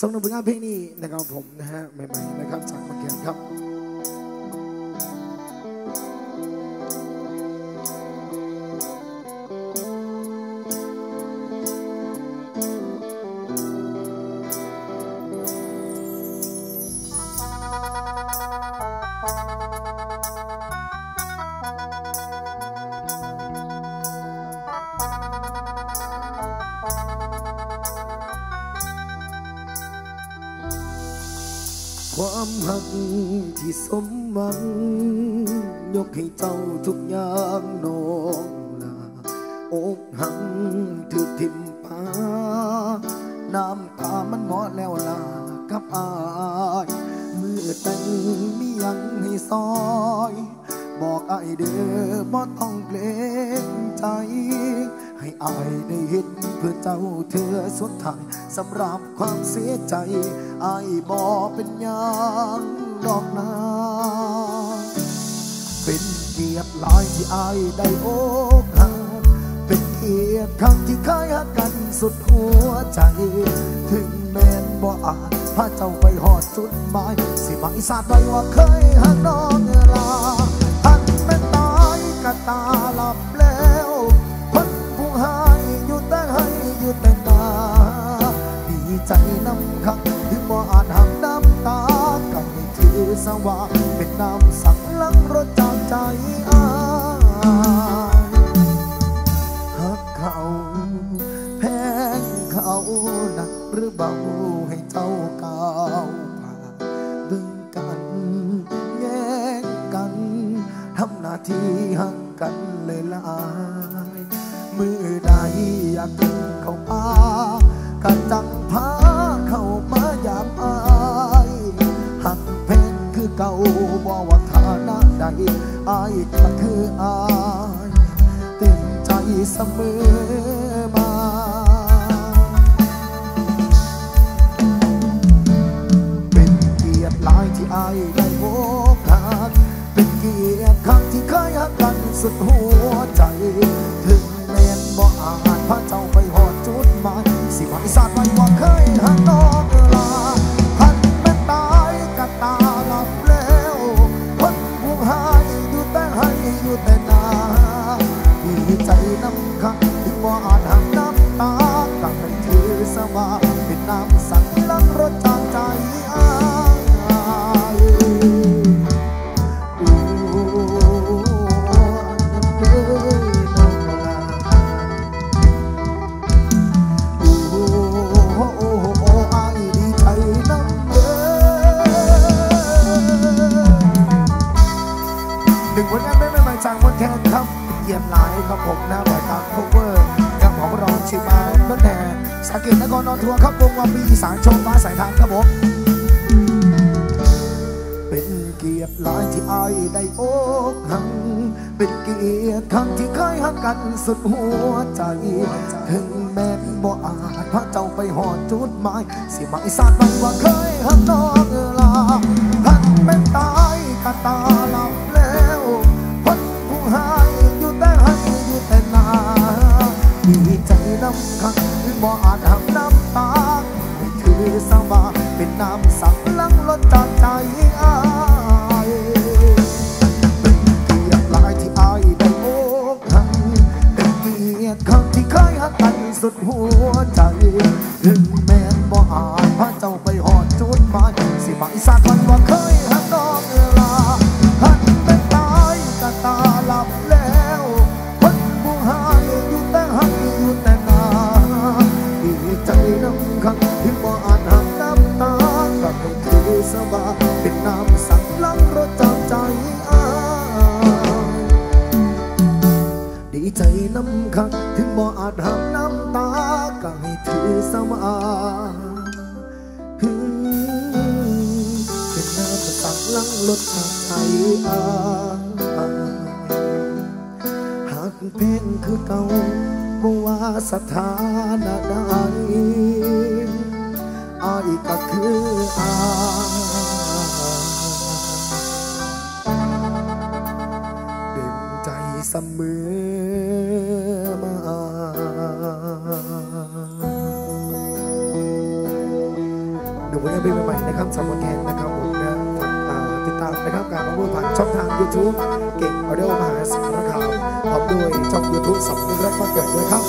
สำหรับผลงานเพลงนี้นะครับผมนะฮะใหม่ๆนะครับจากมาเกียนครับ อายได้เห็นเพื่อเจ้าเธอสุดท้ายสำหรับความเสียใจอายบ่เป็นหยังดอกนาเป็นเกียรติหลายที่อายได้โอกหักเป็นเกียรติครั้งที่เคยหักกันสุดหัวใจ ถึงแม้นบ่อาจพาเจ้าไปหอดจุดหมายสิมาอีสานไว้ว่าเคยหักน้องลาท่านแม่นตายกะตาหลับ ใจน้ำคักถึงบ่อาจหักน้ำตากับไม่ถือสว่า เป็นน้ำสักลังรถจากใจอายหักเขาแพงเขาหนักหรือเบาให้เจ้าก้าวผ่านบึงกันแย่งกันทำหน้าที่หักกันเลยลายมือใดอยากกินเข้าป่า กันจังพาเข้ามายามอายหักเพนคือเก่าบ่ว่าฐานะใดอายก็คืออายเต็มใจเสมอมาเป็นเกียรติหลายที่อายได้พบหักเป็นเกียรติครั้งที่เคยหักกันสุดหัวใจ สิมาอีสาน สุดหัวใจ ถึงแม้บ่อาจพาเจ้าไปหอดจุดหมาย สิมาอีสานไปว่าเคยหักน้องลาหันเป็นตายกะตาหลับแล้วคนผู้ให้อยู่แต่ให้อยู่แต่นาดีใจน้ำคักถึงบ่อาจหักน้ำตาไม่ถือสาว่าเป็นน้ำสักลังลดจากใจอา สุดหัวใจ เพงคือเก่าบ่ว่าสถานะใดอายก็คืออายเต็มใจเสมอมาหนูวันนี้เปใหม่ๆนะครับสาวแกนนะครับผมนะติดตามนะครับการประมูลผ่านช่องทาง YouTube เก่งออเดอร์มหาสารคาม พร้อมด้วยช่องยูทูบสำนึกรักมาเกิดด้วยครับ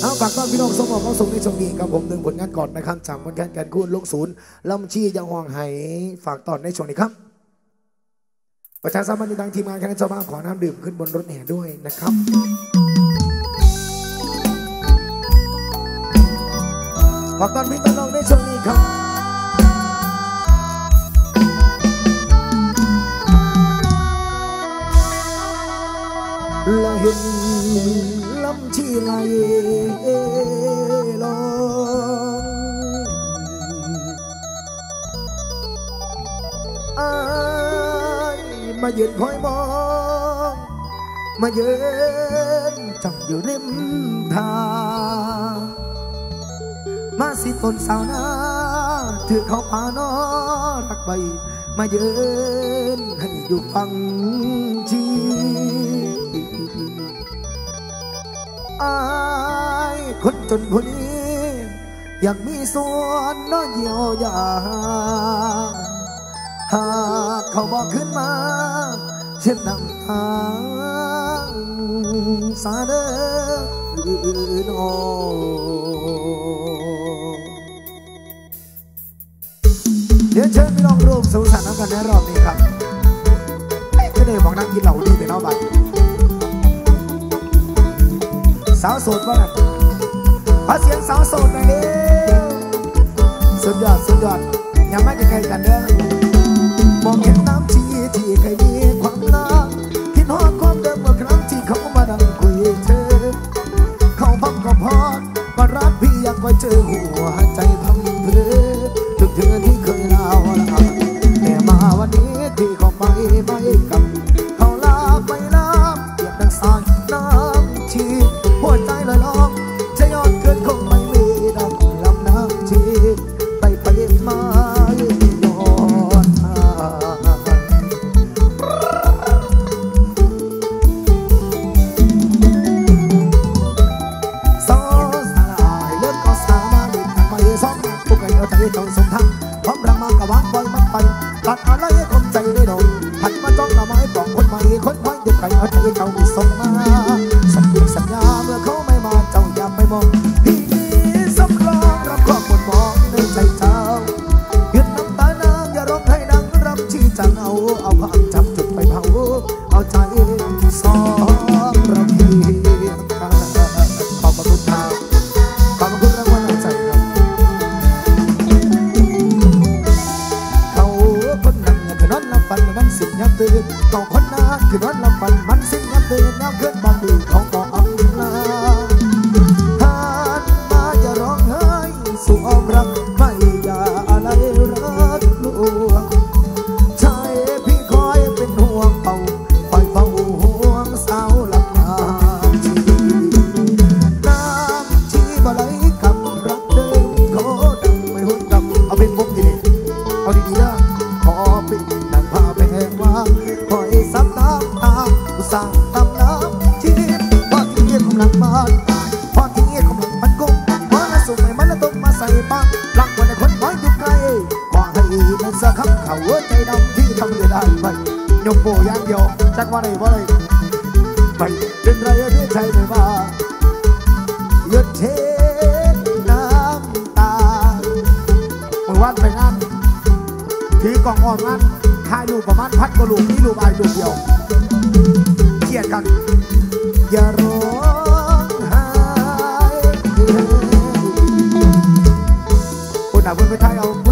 เอาฝากต้อนพี่น้องสมองของสมในชมีกับผมหนึ่งผลงานก่อนนะครับจากผลงานการกู้ลงศูนย์ลำชี้ยังห่วงหาฝากตอนในช่วงนี้ครับ ประชาสัมพันธ์ทางทีมงานคณะเจ้าบ้านขอน้ำดื่มขึ้นบนรถแห่ด้วยนะครับฝากตอนพี่น้องในช่วงนี้ครับ ไหลลงอายมายืนคอยมอง มาเยืนจัองอยู่ริมทางมาสิฝนสาวนาถือเขาพานอรักไปมาเยืนให้อยู่ฟัง อายคนจนคนนี้อยากมีส่วนน้อยเยียวยาหากเขาบอกขึ้นมา เช่นนำทางสาเดอนอเดี๋ยวเชิญพี่น้องร่วมสนุกสนานกันในรอบนี้ครับก็ได้บอกนักกินเหล่าดีไปเนาะบัดาวโสดบ้างขอเสียงสาวโสดหน่อยดิสุดยอดสุดยอดอย่ามาใครกันเด้อมองเห็นน้ำชีที่เคยมีความน่าคิดฮอดความเดิมเมื่อครั้งที่เขามาดังคุยเธอ เขาพังก็พอมารักพี่ยังก็เจอ そんな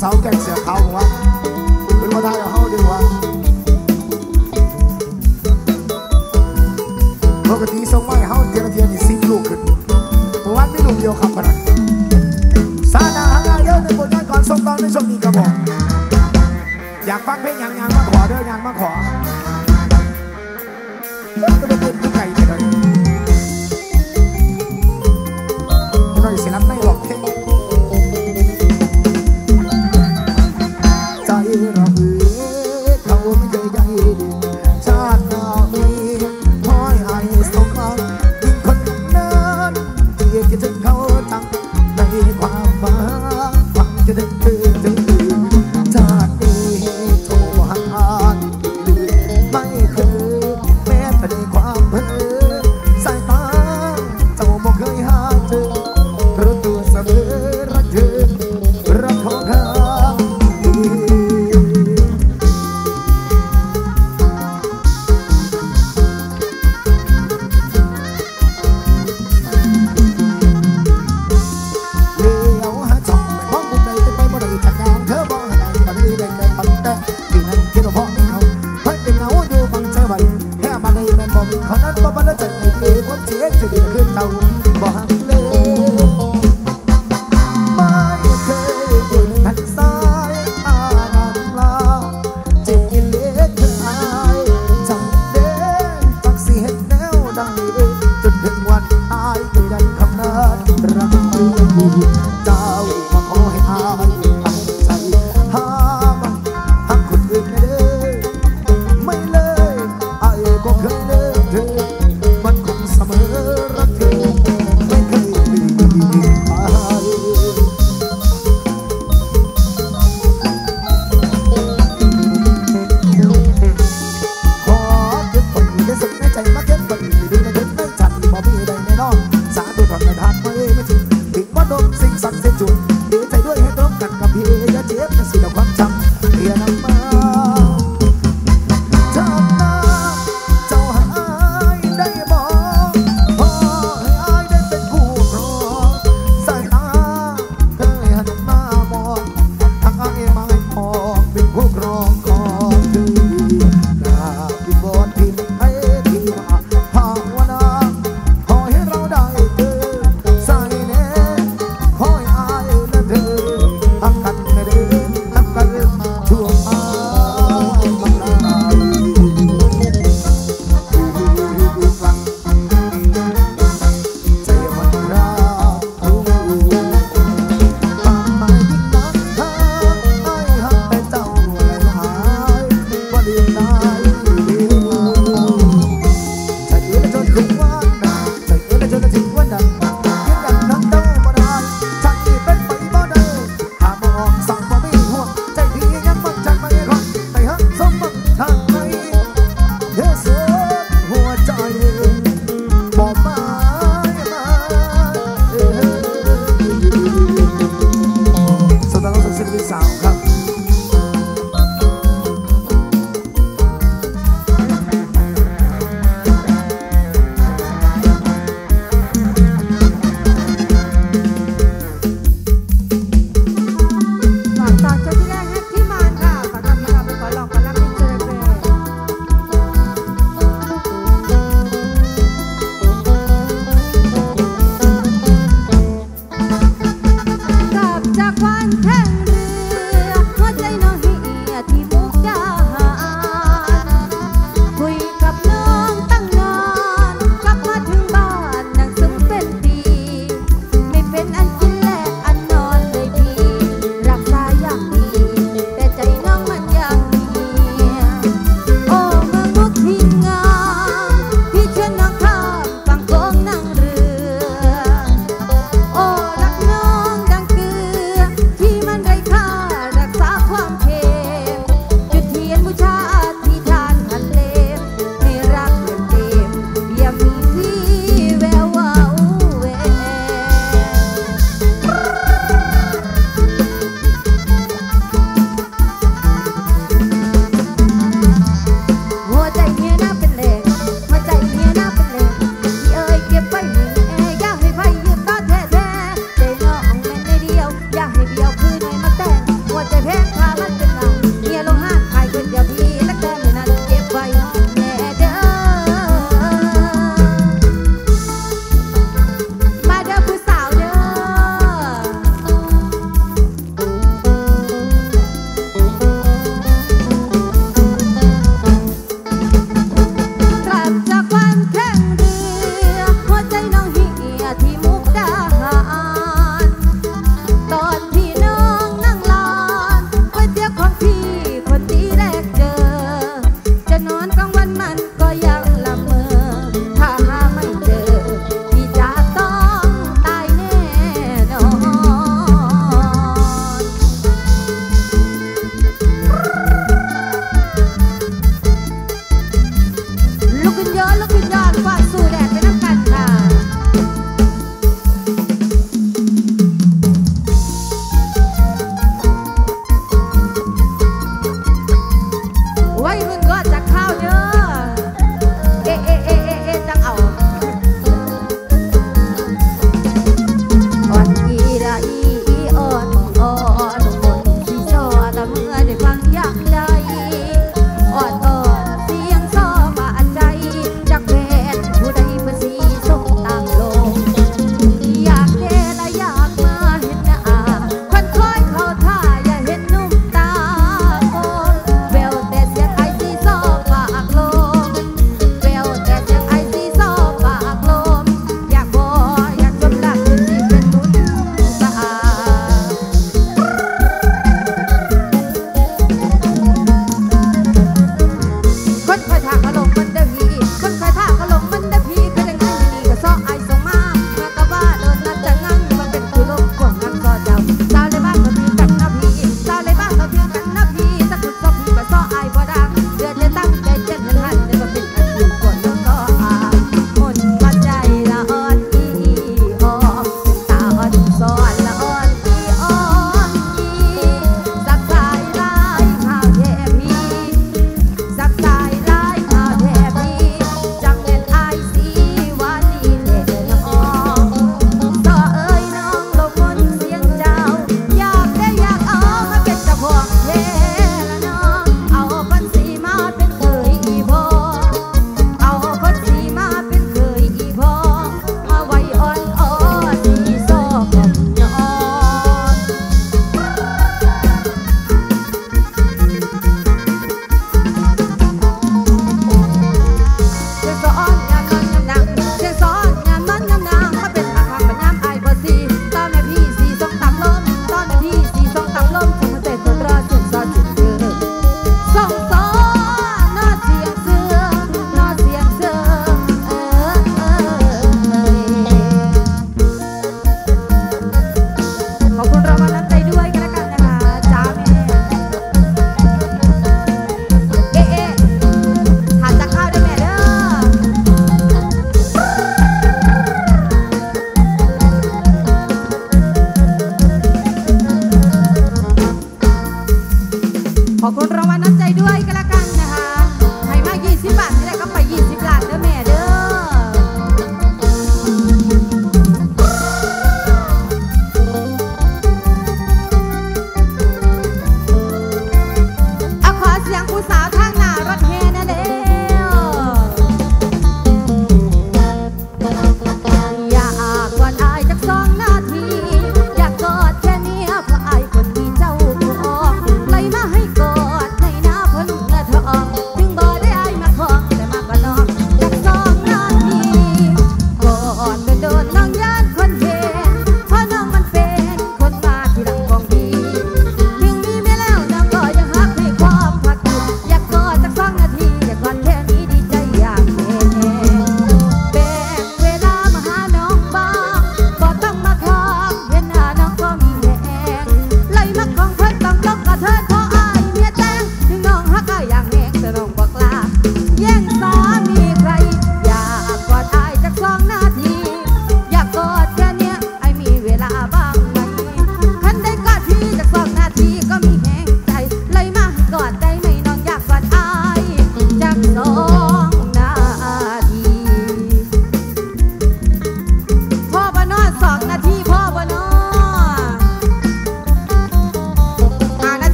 300cm，好，懂吗？